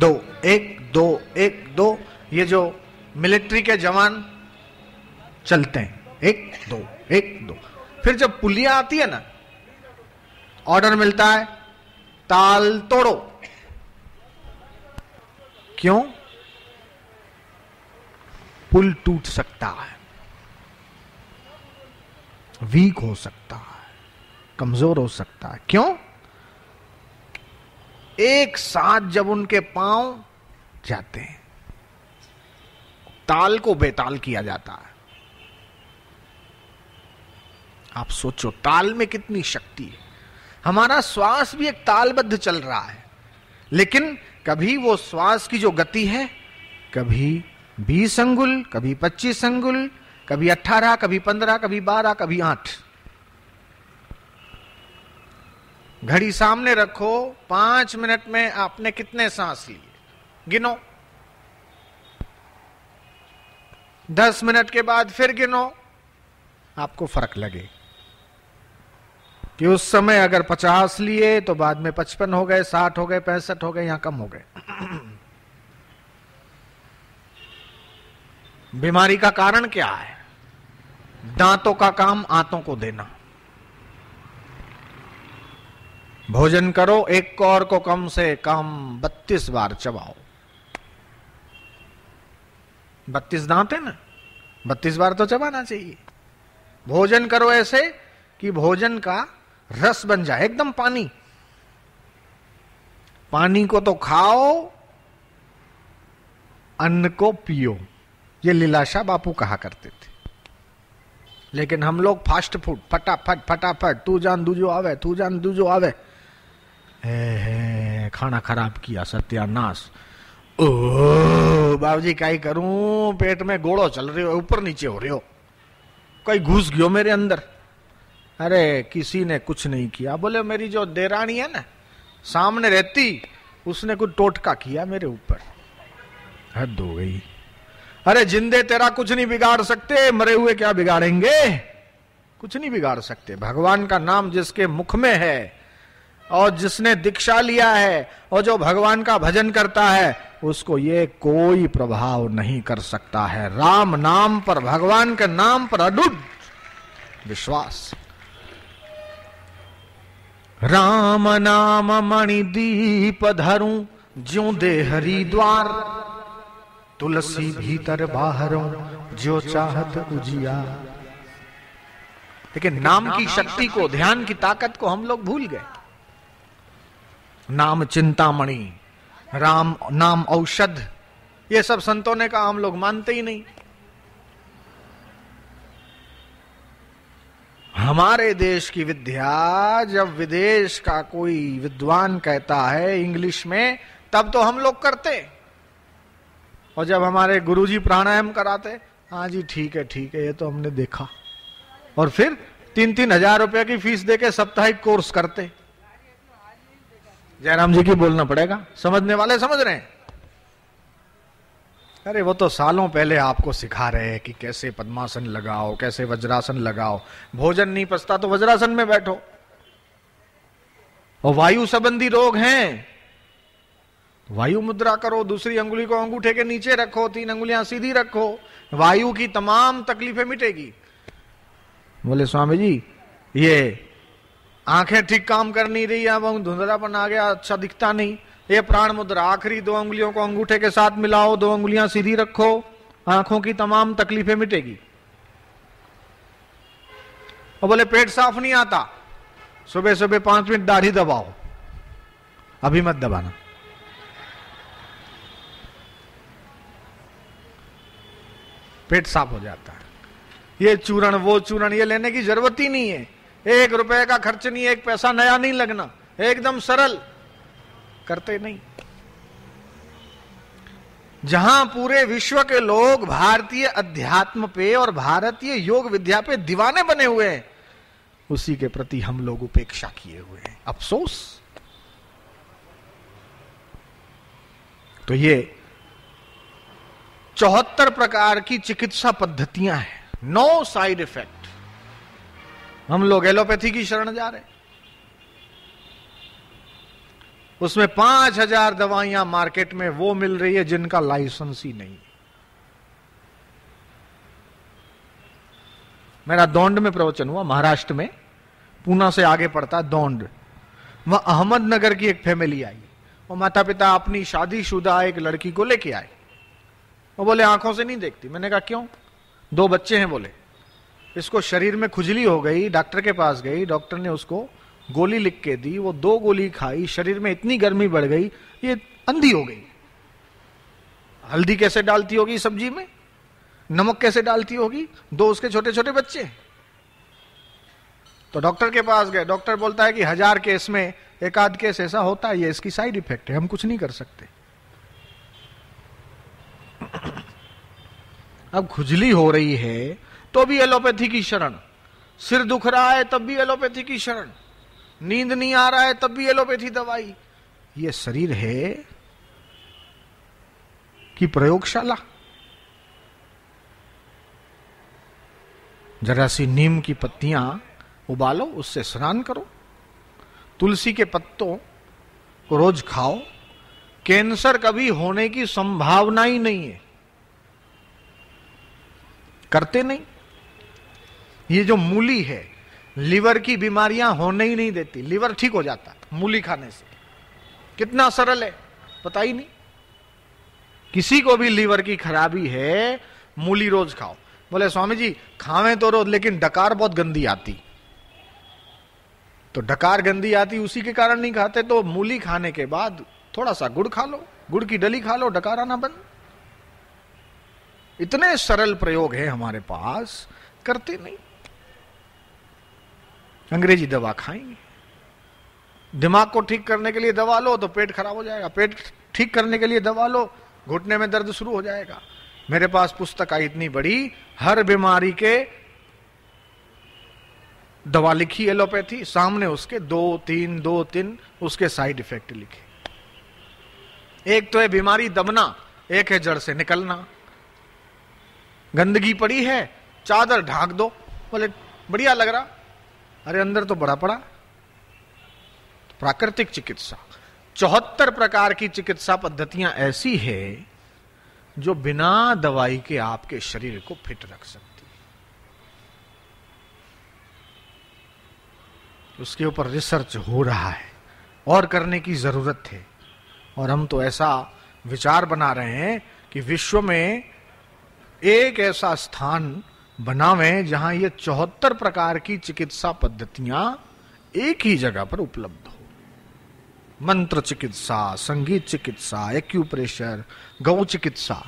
दो, एक दो एक, दो, ये जो मिलिट्री के जवान चलते हैं। एक, दो एक, दो। फिर जब पुलिया आती है ना, ऑर्डर मिलता है, ताल तोड़ो। क्यों? पुल टूट सकता है। वीक हो सकता है। कमज़ोर हो सकता है। क्यों? एक साथ जब उनके पाँव जाते हैं, ताल को बेताल किया जाता है। आप सोचो, ताल में कितनी शक्ति है। हमारा श्वास भी एक तालबद्ध चल रहा है, लेकिन कभी वो श्वास की जो गति है, कभी बीस अंगुल, कभी पच्चीस अंगुल, कभी अट्ठारह कभी पंद्रह, कभी बारह, कभी आठ। घड़ी सामने रखो, पाँच मिनट में आपने कितने सांस लिए? गिनो। दस मिनट के बाद फिर गिनो। आपको फ़र्क लगे कि उस समय अगर पचास लिए तो बाद में पचपन हो गए, साठ हो गए, पैंसठ हो गए, यहाँ कम हो गए। बीमारी का कारण क्या है? दांतों का काम आंतों को देना। भोजन करो एक कौर को कम से कम बत्तीस बार चबाओ। बत्तीस दांत है ना? बत्तीस बार तो चबाना चाहिए। भोजन करो ऐसे कि भोजन का रस बन जाए, एकदम पानी। पानी को तो खाओ, अन्न को पियो। ये लीलाशा बापू कहा करते थे। लेकिन हम लोग फास्ट फ़ूड, फटाफट फटाफट, तू जान दूजो आवे, तू जान दूजो आवे। खाना खराब किया, सत्यानाश। ओ, बाबूजी कई करूँ? पेट में गोड़ो चल रही हो, ऊपर नीचे हो रहे हो। कोई घुस गयो मेरे अंदर। अरे, किसी ने कुछ नहीं किया। बोले, मेरी जो देरानी है ना, सामने रहती, उसने कुछ टोटका किया मेरे ऊपर। हद हो गई। अरे, जिंदे तेरा कुछ नहीं बिगाड़ सकते, मरे हुए क्या बिगाड़ेंगे? कुछ नहीं बिगाड़ सकते। भगवान का नाम जिसके मुख में है और जिसने दीक्षा लिया है और जो भगवान का भजन करता है, उसको ये कोई प्रभाव नहीं कर सकता है। राम नाम पर, भगवान के नाम पर अडुट विश्वास। राम नाम मणि दीप धरू, ज्यो दे हरिद्वार तुलसी भीतर बाहरों जो चाहत उजिया। लेकिन नाम की शक्ति को, ध्यान की ताकत को हम लोग भूल गए। नाम चिंतामणि, राम, नाम औषध, ये सब संतों ने कहा, हम लोग मानते ही नहीं। हमारे देश की विद्या, जब विदेश का कोई विद्वान कहता है इंग्लिश में, तब तो हम लोग करते। और जब हमारे गुरुजी प्राणायाम कराते हाँ जी, ठीक है ठीक है, ये तो हमने देखा। और फिर तीन तीन हज़ार रुपए की फ़ीस देके साप्ताहिक कोर्स करते। जयराम जी की बोलना पड़ेगा। समझने वाले समझ रहे हैं? अरे, वो तो सालों पहले आपको सिखा रहे हैं कि कैसे पद्मासन लगाओ, कैसे वज्रासन लगाओ। भोजन नहीं पसता तो वज्रासन में बैठो। और वायु संबंधी रोग हैं। वायु मुद्रा करो, दूसरी अंगुली को अंगूठे के नीचे रखो, तीन अंगुलियाँ सीधी रखो। वायु की तमाम तकलीफें मिटेगी। बोले, स्वामी जी, ये आँखें ठीक काम कर नहीं रही, अब धुंधलापन आ गया अच्छा दिखता नहीं। ये प्राण मुद्रा, आखिरी दो उंगलियों को अंगूठे के साथ मिलाओ, दो उंगलियाँ सीधी रखो, आँखों की तमाम तकलीफें मिटेगी। और बोले, पेट साफ़ नहीं आता सुबह सुबह पाँच मिनट दाढ़ी दबाओ। अभी मत दबाना। पेट साफ़ हो जाता है। ये चूरण, वो चूरण, ये लेने की ज़रूरत ही नहीं है। एक रुपए का खर्च नहीं, एक पैसा नया नहीं लगना। एकदम सरल। करते नहीं। जहाँ पूरे विश्व के लोग भारतीय अध्यात्म पे और भारतीय योग विद्या पे दीवाने बने हुए हैं, उसी के प्रति हम लोग उपेक्षा किए हुए हैं। अफसोस। तो ये चौहत्तर प्रकार की चिकित्सा पद्धतियाँ हैं। नो साइड इफ़ेक्ट हम लोग एलोपैथी की शरण जा रहे उसमें पाँच हज़ार दवाइयाँ मार्केट में वो मिल रही है जिनका लाइसेंस ही नहीं। मेरा दौंड में प्रवचन हुआ, महाराष्ट्र में। पूना से आगे पड़ता दौंड। वह अहमदनगर की एक फैमिली आई। वो माता पिता अपनी शादीशुदा एक लड़की को लेके आए। वो बोले, आँखों से नहीं देखती। मैंने कहा, क्यों? दो बच्चे हैं बोले। इसको शरीर में खुजली हो गई, डॉक्टर के पास गई, डॉक्टर ने उसको गोली लिख के दी, वो दो गोली खाई, शरीर में इतनी गर्मी बढ़ गई, ये अंधी हो गई। हल्दी कैसे डालती होगी सब्ज़ी में? नमक कैसे डालती होगी? दो उसके छोटे छोटे बच्चे। तो डॉक्टर के पास गए, डॉक्टर बोलता है कि हज़ार केस में एक आध केस ऐसा होता है, ये इसकी साइड इफ़ेक्ट है, हम कुछ नहीं कर सकते। अब खुजली हो रही है तो भी एलोपैथी की शरण। सिर दुख रहा है, तब भी एलोपैथी की शरण। नींद नहीं आ रहा है, तब भी एलोपैथी दवाई। ये शरीर है कि प्रयोगशाला? जरा सी नीम की पत्तियाँ उबालो, उससे स्नान करो। तुलसी के पत्तों को रोज खाओ। कैंसर कभी होने की संभावना ही नहीं है। करते नहीं। ये जो मूली है, लीवर की बीमारियाँ होने ही नहीं देती, लीवर ठीक हो जाता, मूली खाने से। कितना सरल है, पता ही नहीं। किसी को भी लीवर की खराबी है, मूली रोज खाओ। बोले, स्वामी जी, खावे तो रोज, लेकिन डकार बहुत गंदी आती। तो डकार गंदी आती, उसी के कारण नहीं खाते तो मूली खाने के बाद थोड़ा सा गुड़ खा लो, गुड़ की डली खा लो, डकार आना बंद। इतने सरल प्रयोग है हमारे पास, करते नहीं। अंग्रेज़ी दवा खाएँगे। दिमाग को ठीक करने के लिए दवा लो तो पेट खराब हो जाएगा। पेट ठीक करने के लिए दवा लो, घुटने में दर्द शुरू हो जाएगा। मेरे पास पुस्तक आई इतनी बड़ी, हर बीमारी के दवा लिखी एलोपैथी, सामने उसके दो, तीन दो, तीन, उसके साइड इफ़ेक्ट लिखे। एक तो है बीमारी दबना, एक है जड़ से निकलना। गंदगी पड़ी है, चादर ढाक दो, बोले, बढ़िया लग रहा। अरे अंदर तो बड़ा पड़ा। प्राकृतिक चिकित्सा। चौहत्तर प्रकार की चिकित्सा पद्धतियाँ ऐसी है जो बिना दवाई के आपके शरीर को फिट रख सकती उसके ऊपर रिसर्च हो रहा है, और करने की ज़रूरत है। और हम तो ऐसा विचार बना रहे हैं कि विश्व में एक ऐसा स्थान बनावे जहाँ ये चौहत्तर प्रकार की चिकित्सा पद्धतियाँ एक ही जगह पर उपलब्ध हो। मंत्र चिकित्सा, संगीत चिकित्सा एक्यूप्रेशर गौ चिकित्सा।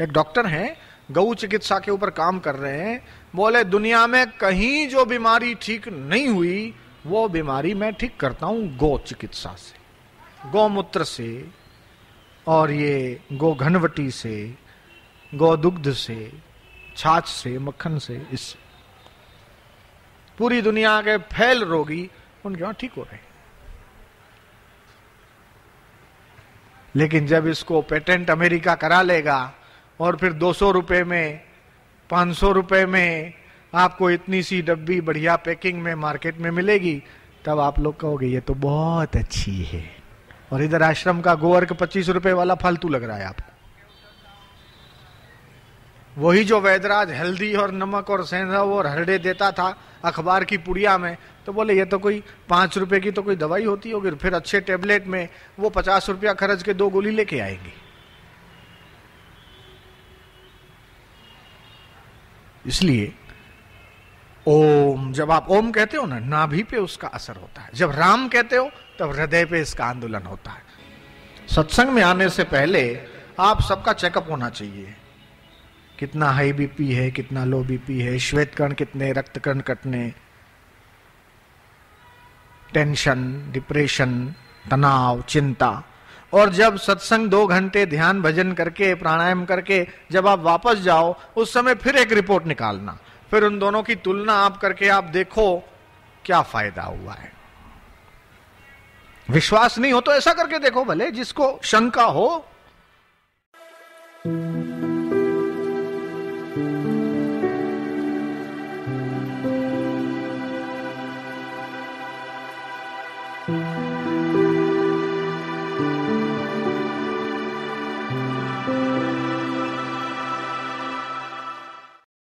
एक डॉक्टर हैं गौ चिकित्सा के ऊपर काम कर रहे हैं, बोले, दुनिया में कहीं जो बीमारी ठीक नहीं हुई, वो बीमारी मैं ठीक करता हूँ गौ चिकित्सा से, गौमूत्र से, और ये गो घनवटी से, गौ दुग्ध से छाछ से, मक्खन से इससे पूरी दुनिया के फैल रोगी उनके वहाँ ठीक हो रहे लेकिन जब इसको पेटेंट अमेरिका करा लेगा और फिर दो सौ रुपए में, पाँच सौ रुपए में आपको इतनी सी डब्बी बढ़िया पैकिंग में मार्केट में मिलेगी, तब आप लोग कहोगे, ये तो बहुत अच्छी है। और इधर आश्रम का गोवर्क पच्चीस रुपए वाला फालतू लग रहा है आपको। वही जो वैदराज हल्दी और नमक और सेंधव और हरडे देता था अखबार की पुड़िया में तो बोले, ये तो कोई पाँच रुपए की तो कोई दवाई होती होगी, फिर अच्छे टेबलेट में वो पचास रुपया खर्च के दो गोली लेके आएँगे। इसलिए ओम, जब आप ओम कहते हो ना, नाभि पे उसका असर होता है। जब राम कहते हो, तब हृदय पे इसका आंदोलन होता है। सत्संग में आने से पहले आप सबका चेकअप होना चाहिए। कितना हाई बीपी है, कितना लो बीपी है, श्वेत कण कितने, रक्त कण कटने, टेंशन, डिप्रेशन, तनाव, चिंता। और जब सत्संग दो घंटे ध्यान भजन करके, प्राणायाम करके, जब आप वापस जाओ, उस समय फिर एक रिपोर्ट निकालना। फिर उन दोनों की तुलना आप करके आप देखो, क्या फ़ायदा हुआ है। विश्वास नहीं हो तो ऐसा करके देखो, भले जिसको शंका हो